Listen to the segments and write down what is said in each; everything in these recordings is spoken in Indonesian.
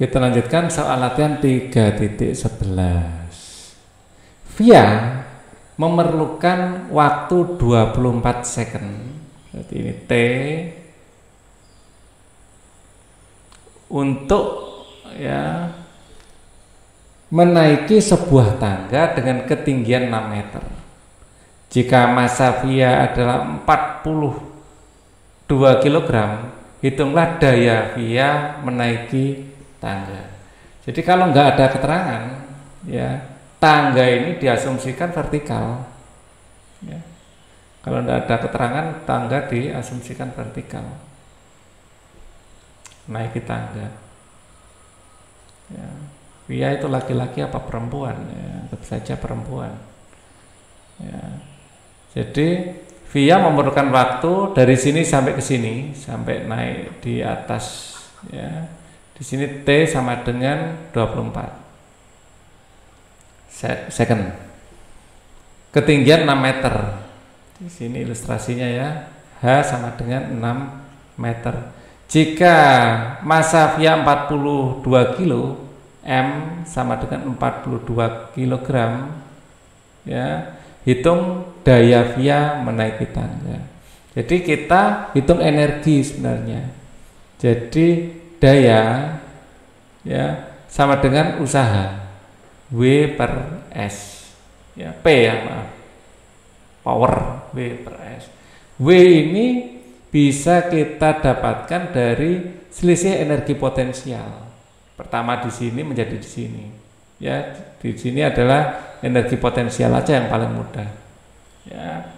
Kita lanjutkan soal latihan 3.11. Via memerlukan waktu 24 second. Jadi ini T untuk ya menaiki sebuah tangga dengan ketinggian 6 meter. Jika massa via adalah 42 kg, hitunglah daya via menaiki tangga. Jadi kalau nggak ada keterangan, ya tangga ini diasumsikan vertikal. Ya. Kalau nggak ada keterangan, tangga diasumsikan vertikal. Naiki tangga. Ya. Via itu laki-laki apa perempuan? Ya, tentu saja perempuan. Ya. Jadi via memerlukan waktu dari sini sampai ke sini sampai naik di atas ya di sini T sama dengan 24 second. Ketinggian 6 meter. Di sini ilustrasinya ya. H sama dengan 6 meter. Jika massa via 42 kilo, M sama dengan 42 kilogram, ya hitung daya via menaiki tangga. Jadi kita hitung energi sebenarnya. Jadi daya ya. Sama dengan usaha. W per S. Ya P ya maaf. Power W per S. W ini bisa kita dapatkan dari selisih energi potensial. Pertama di sini menjadi di sini. Ya di sini adalah energi potensial aja yang paling mudah. Ya.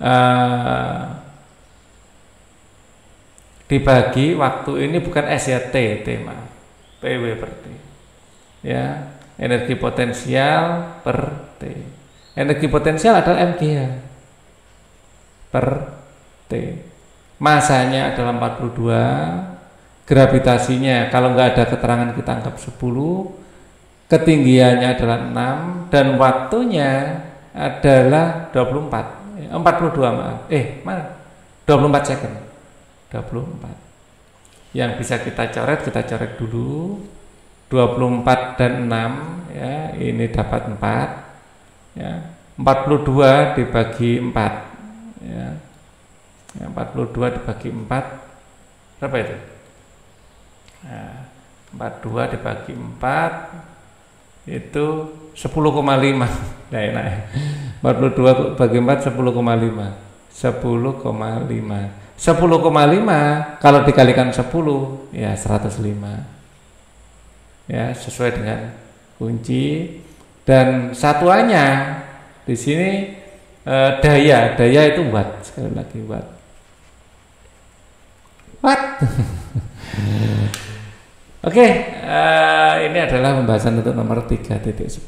Uh, dibagi waktu ini bukan S ya T T maaf PW per T. Ya energi potensial per T. Energi potensial adalah MGH per T. Masanya adalah 42 gravitasinya kalau nggak ada keterangan kita anggap 10 ketinggiannya adalah 6 dan waktunya adalah 24 42 maaf eh mana? 24 second 24 yang bisa kita coret kita coret dulu. 24 dan 6 ya ini dapat 4 ya. 42 dibagi 4 ya, ya 42 dibagi 4 berapa itu? Nah, 42 dibagi 4 itu 10,5 nah enak ya. 42 bagi 4 10,5 10,5 10,5 kalau dikalikan 10 ya 105 ya sesuai dengan kunci. Dan satuannya di sini eh, daya. Daya itu watt sekali lagi watt. Watt. Oke, okay, uh, ini adalah pembahasan untuk nomor 3.11.